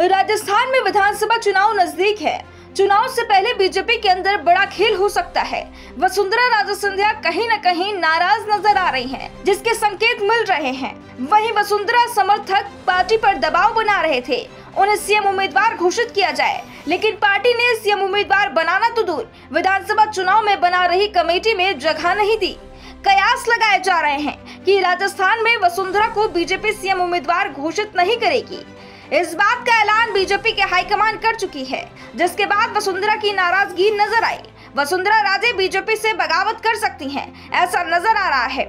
राजस्थान में विधानसभा चुनाव नज़दीक है। चुनाव से पहले बीजेपी के अंदर बड़ा खेल हो सकता है। वसुंधरा राजे सिंधिया कहीं न कहीं नाराज़ नज़र आ रही हैं, जिसके संकेत मिल रहे हैं। वहीं वसुंधरा समर्थक पार्टी पर दबाव बना रहे थे। उन्हें सीएम उम्मीदवार घोषित किया जाए लेकिन पार्टी ने सीएम उम्मीदवार बनाना तो दूर विधानसभा चुनाव में बना रही कमेटी में जगह नहीं दी। कयास लगाए जा रहे हैं कि राजस्थान में वसुंधरा को बीजेपी सीएम उम्मीदवार घोषित नहीं करेगी। इस बात का ऐलान बीजेपी के हाईकमान कर चुकी है, जिसके बाद वसुंधरा की नाराज़गी नज़र आई। वसुंधरा राजे बीजेपी से बगावत कर सकती हैं, ऐसा नज़र आ रहा है।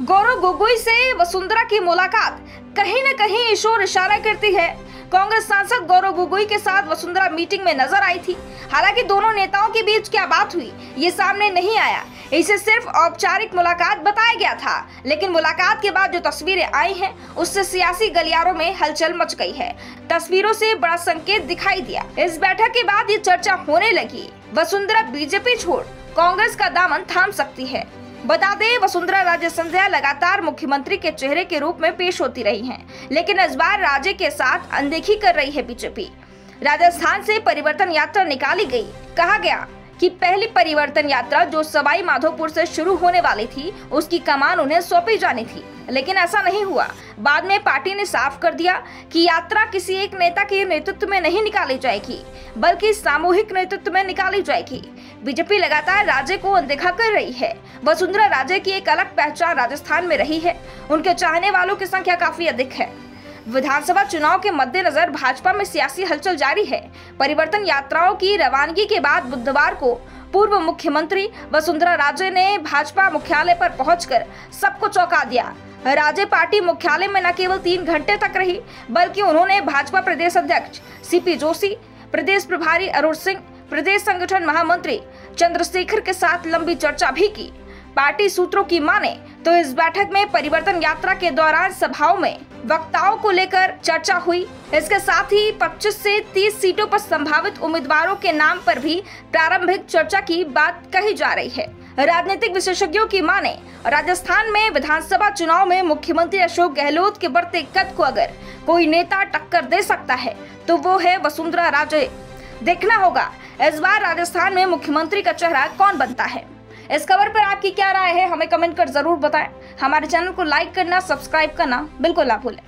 गौरव गोगोई से वसुंधरा की मुलाकात कहीं न कहीं ईश्वर इशारा करती है। कांग्रेस सांसद गौरव गोगोई के साथ वसुंधरा मीटिंग में नज़र आई थी। हालाँकि दोनों नेताओं के बीच क्या बात हुई, ये सामने नहीं आया। इसे सिर्फ़ औपचारिक मुलाकात बताया गया था लेकिन मुलाकात के बाद जो तस्वीरें आई हैं उससे सियासी गलियारों में हलचल मच गई है। तस्वीरों से बड़ा संकेत दिखाई दिया। इस बैठक के बाद ये चर्चा होने लगी। वसुंधरा बीजेपी छोड़ कांग्रेस का दामन थाम सकती है। बता दें वसुंधरा राजे सिंधिया लगातार मुख्यमंत्री के चेहरे के रूप में पेश होती रही हैं, लेकिन इस बार राजे के साथ अनदेखी कर रही है बीजेपी। राजस्थान से परिवर्तन यात्रा निकाली गई। कहा गया कि पहली परिवर्तन यात्रा जो सवाई माधोपुर से शुरू होने वाली थी, उसकी कमान उन्हें सौंपी जानी थी। लेकिन ऐसा नहीं हुआ। बाद में पार्टी ने साफ़ कर दिया कि यात्रा किसी एक नेता के नेतृत्व में नहीं निकाली जाएगी, बल्कि सामूहिक नेतृत्व में निकाली जाएगी। बीजेपी लगातार राज्य को अनदेखा कर रही है। वसुंधरा राजे की एक अलग पहचान राजस्थान में रही है। उनके चाहने वालों की संख्या काफ़ी अधिक है। विधानसभा चुनाव के मद्देनजर भाजपा में सियासी हलचल जारी है। परिवर्तन यात्राओं की रवानगी के बाद बुधवार को पूर्व मुख्यमंत्री वसुंधरा राजे ने भाजपा मुख्यालय पर पहुंचकर सबको चौंका दिया। राजे पार्टी मुख्यालय में न केवल तीन घंटे तक रही, बल्कि उन्होंने भाजपा प्रदेश अध्यक्ष सीपी जोशी, प्रदेश प्रभारी अरुण सिंह, प्रदेश संगठन महामंत्री चंद्रशेखर के साथ लंबी चर्चा भी की। पार्टी सूत्रों की माने तो इस बैठक में परिवर्तन यात्रा के दौरान सभाओं में वक्ताओं को लेकर चर्चा हुई। इसके साथ ही 25 से 30 सीटों पर संभावित उम्मीदवारों के नाम पर भी प्रारंभिक चर्चा की बात कही जा रही है। राजनीतिक विशेषज्ञों की माने, राजस्थान में विधानसभा चुनाव में मुख्यमंत्री अशोक गहलोत के बढ़ते कद को अगर कोई नेता टक्कर दे सकता है तो वो है वसुंधरा राजे। देखना होगा, इस बार राजस्थान में मुख्यमंत्री का चेहरा कौन बनता है? इस खबर पर आपकी क्या राय है, हमें कमेंट कर ज़रूर बताएँ। हमारे चैनल को लाइक करना, सब्सक्राइब करना बिल्कुल ना भूलें।